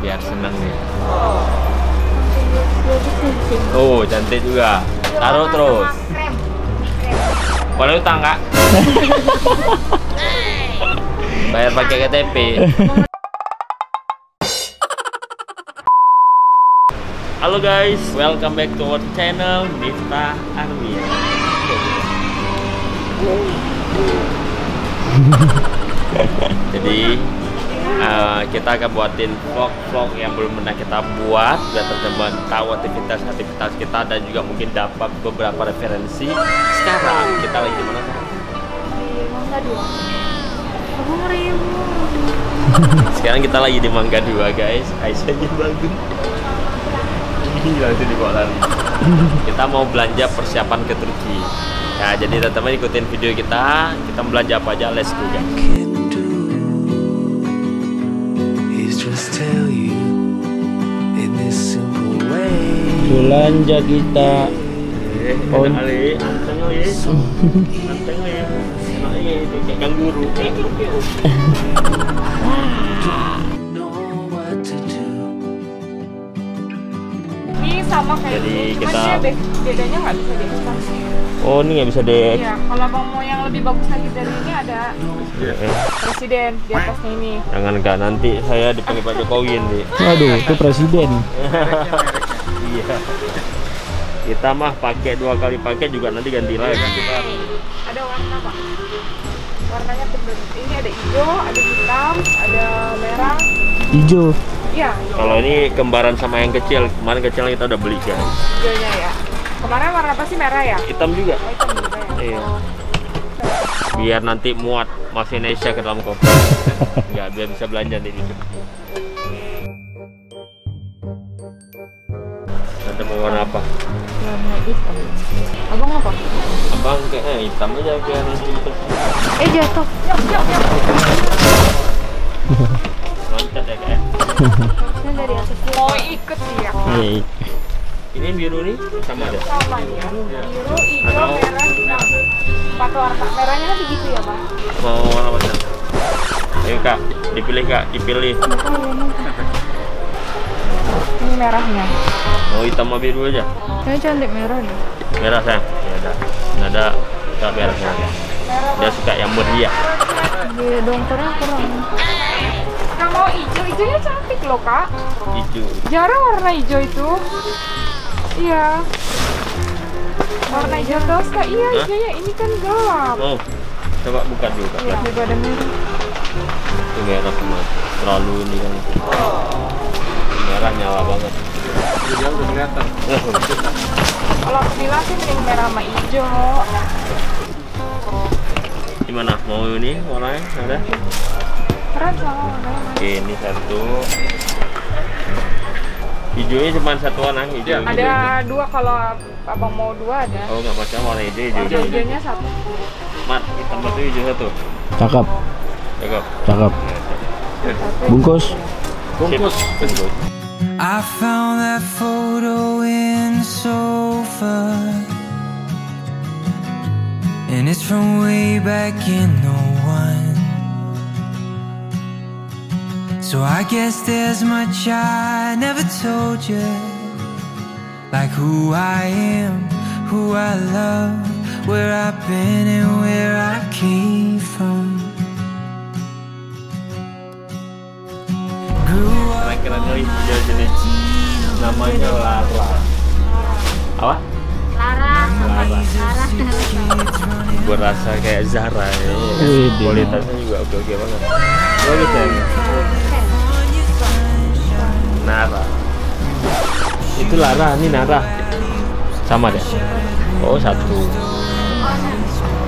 biar seneng nih. Oh, cantik juga. Taruh terus. Boleh utang kak? Bayar pakai KTP. Halo guys, welcome back to our channel Miftah Armin. Jadi eh, kita akan buatin vlog-vlog yang belum pernah kita buat biar teman-teman tahu aktivitas-aktivitas kita dan juga mungkin dapat beberapa referensi. Sekarang kita lagi di mana? Di Mangga dua. Sepuluh ribu. Sekarang kita lagi di Mangga 2 guys. Aisyahnya bangun. Ini langsung dibawa lari. Kita mau belanja persiapan ke Turki. Ya, jadi teman-teman ikutin video kita. Kita belanja apa aja? Let's go guys. What to do. Ini sama kayak Jadi itu, kita- bedanya nggak bisa diekspansi. Oh, ini nggak bisa deh. Iya, kalau abang mau yang lebih bagus lagi dari ini ada Eh, presiden di atasnya ini. jangan nggak nanti saya dipanggil Pak Jokowi nanti. waduh itu presiden Iya. Kita mah pakai dua kali pakai juga nanti ganti lagi. Ada warna apa? Warnanya tebal. Ini ada hijau, ada hitam, ada merah. hijau Iya, Kalau ini kembaran sama yang kecil, kemarin kecil kita udah beli guys. hijaunya ya. Kemarin warna apa sih merah ya? Hitam juga. Oh, hitam juga ya. Iya. Biar nanti muat Mas Indonesia ke dalam koper. Enggak, biar bisa belanja di situ. Nanti mau warna apa? Warna hitam. Abang apa? Abang kayaknya hitam aja biar nanti bisa Eh jatuh. Loncat ya kayak. Harusnya dari atas. Mau ikut dia. Nih, Ini biru nih sama ada. Sama ya. Biru, hijau, merah, hitam. Empat warna. Merahnya kan begitu ya, Bang? Mau warna apa? Ayo kak, dipilih kak, dipilih. Ini merahnya. Mau hitam sama biru aja. Ini cantik merah deh. Merah sayang. Ya ada tak merahnya. Merah. Dia suka yang meriah. Iya, dongkernya kurang. Nggak mau hijau, hijaunya cantik loh kak. Hijau. Jarang warna hijau itu. Iya. Warna hijau terus kak. Iya, Hah? hijaunya ini kan gelap. Oh, coba buka dulu kak. Iya, juga ada merah. Itu merah sama terlalu ini kan. Merah nyala banget. Kalau aku bilang sih mending merah sama hijau. Gimana? Mau ini warnanya? Ada? Keren sama warnanya. Ini satu. Hijaunya cuma satu warna hijau. hijau, Ada dua kalau abang mau dua ada. hijau. Oh nggak macam warna hijau hijau. Hijau hijau. hijaunya satu. Mat, hitam satu hijau satu. cakep Cakep. cakep bungkus Bungkus. Bungkus. I found that photo in the sofa. And it's from way back in 01. So I guess there's much I never told you. Like who I am, who I love, where I've been and where I came from. Keren-keren kali hijau jenis. Namanya Lara. Apa? Lara. Lara. Lara. Berasa kayak Zara ya. Kualitasnya juga oke-oke banget. Bagus ya. Nara. Itu Lara, ini Nara. Sama deh. Oh, satu.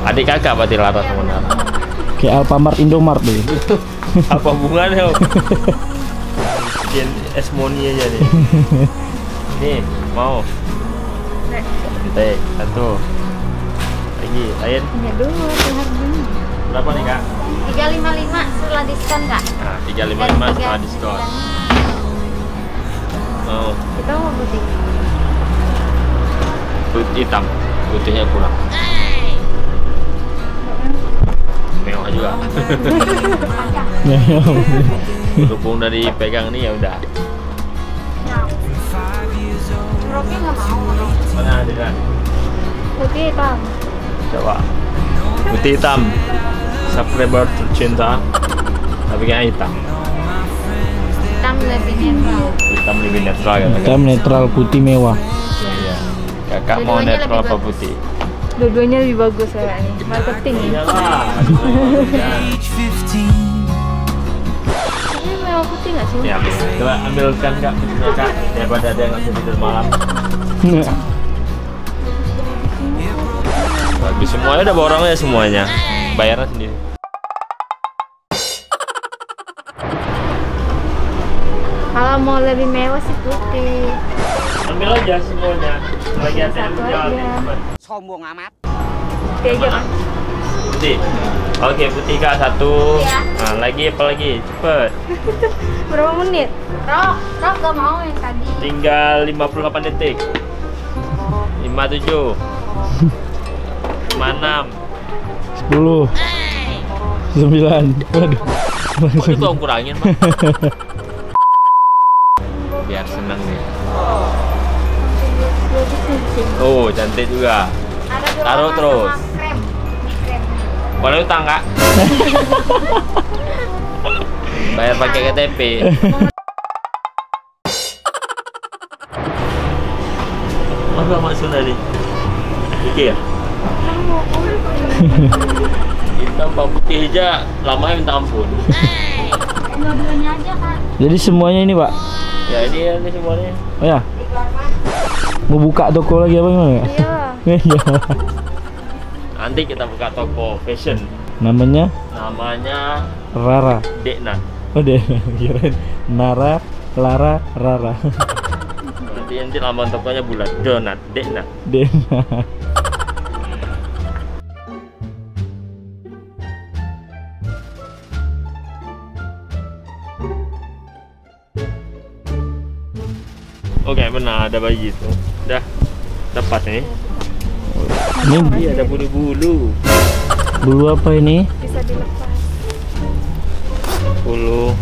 Adik kakak berarti Lara sama Nara. kayak Alfamart Indomart deh Apa hubungannya? Bikin esmoni aja nih. Nih, mau. Nek. Kita satu. Lagi, lain. Punya dulu harganya. Berapa nih kak? 355 setelah diskon kak. Nah, 355 setelah diskon. Mau Kita mau putih. putih hitam, putihnya kurang. Mewah juga. berhubung dari pegang nih ya udah. Roknya nggak mau. mana dengan Putih hitam. coba putih hitam subscriber tercinta tapi kayaknya hitam Hitam lebih netral. hitam lebih netral kan Hitam netral putih mewah. iya kakak mau netral apa putih Dua-duanya lebih bagus ya ini. Marketing ya. sih? ya coba ambilkan kak kak daripada ada yang nggak tidur malam. Bagus semuanya udah borong ya semuanya. Bayarnya sendiri. Kalau mau lebih mewah sih putih. ambil aja semuanya. Lagi ada yang jual sombong amat. Putih aja kan? putih oke putih kak satu Ya. nah lagi apa lagi cepet Berapa menit? Rok, Rok gak mau yang tadi. tinggal 58 detik 57 56 Sepuluh. Sembilan. Waduh. Kok itu kurangin Pak? biar seneng nih oh cantik juga Taruh terus. Boleh utang kak bayar pakai KTP Mana maksud tadi? Oke ya? Hitam Pak putih aja lamanya minta ampun Dua-duanya aja kak. Jadi semuanya ini pak. Ya ini ini semuanya Oh ya. Mau buka toko lagi apa gimana? Iya. Iya. Nanti kita buka toko fashion. Namanya? Namanya Rara. Dekna. Oh deh, kirain Nara, Lara, Rara. Nanti nanti lambang tokonya bulat. Donat Dekna. Dena. Oke benar ada bayi itu. Udah Lepas nih Ini Iya ada bulu-bulu bulu apa ini? Bisa dilepas. Bulu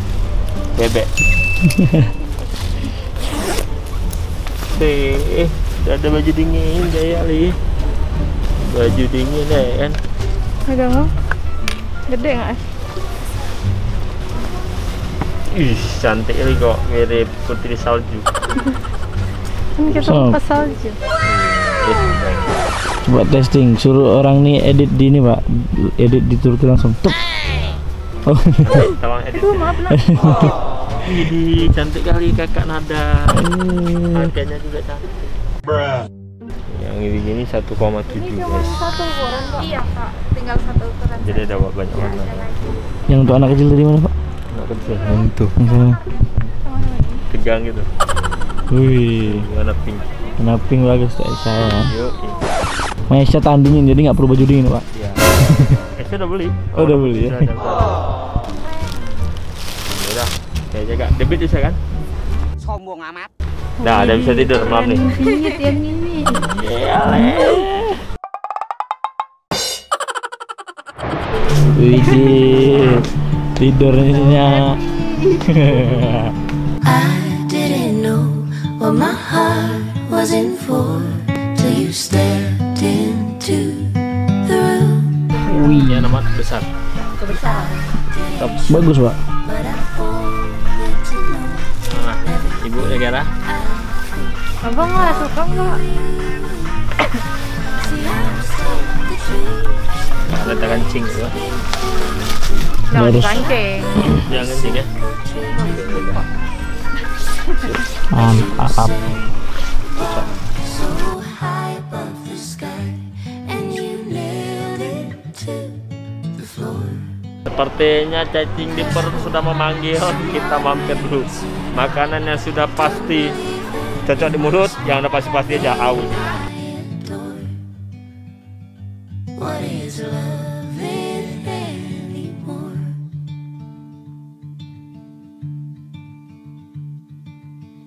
Bebek Eh, ada baju dingin kayak li. Baju dingin ya kan. Ada mau? Gede nggak? Ih, cantik kali kok mirip putri salju. Kan kita So. lepas salju. Coba testing, suruh orang nih edit di ini pak, edit di Turki langsung. Tup. Oh, tolong edit. Aduh maaf nak. Ini cantik kali kakak nada. Harganya juga cantik. Yang ini gini 1,7 Ini cuma guys. satu ukuran. Iya kak. Tinggal satu ukuran. Jadi ada banyak warna. Ada lagi. yang untuk anak kecil dari mana pak? Nggak kecil. Yang itu. Sana. Tegang gitu. Wih, Warna pink. warna pink bagus tuh saya. Yuk. Maisha tahan dingin jadi nggak perlu baju dingin pak. Iya. Saya udah beli. Oh, udah beli ya? Udah, udah, udah. Ya kayaknya kak. Debit bisa kan? sombong amat Nah, udah bisa tidur malam nih. Pingit yang ini. Iya. Wih, tidurnya. I didn't know what my heart was in for till you room. Wih, Ya nama besar. bagus pak. Nah, ibu ya Gara. Abang nggak suka nggak? truth. Nah, ada kencing tuh. Jangan dipancing. Jangan kencing ya. Mantap. So Sepertinya cacing di perut sudah memanggil. Kita mampir dulu. Makanan yang sudah pasti cocok di mulut, yang udah pasti-pasti aja aus. What is loving anymore?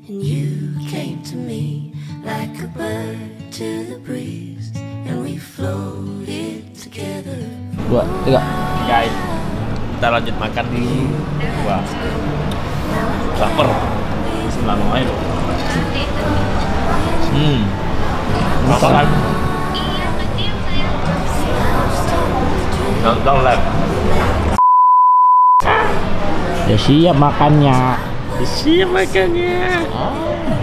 And you came to me like a bird to the breeze, and we floated together. Dua, tiga. Guys, kita lanjut makan dulu. Wah, Lapar. Lain. Hmm. Makan. Nonton live. Ya siap makannya. Siap makannya.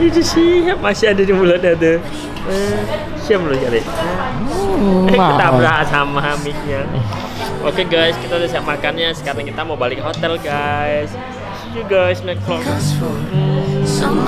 Itu siap masih ada di mulutnya tuh. Eh, siap loh cari. Hmm, Eh, ketabrak sama mic-nya. Oke guys, kita udah siap makannya. Sekarang kita mau balik hotel guys. See you guys next vlog. Some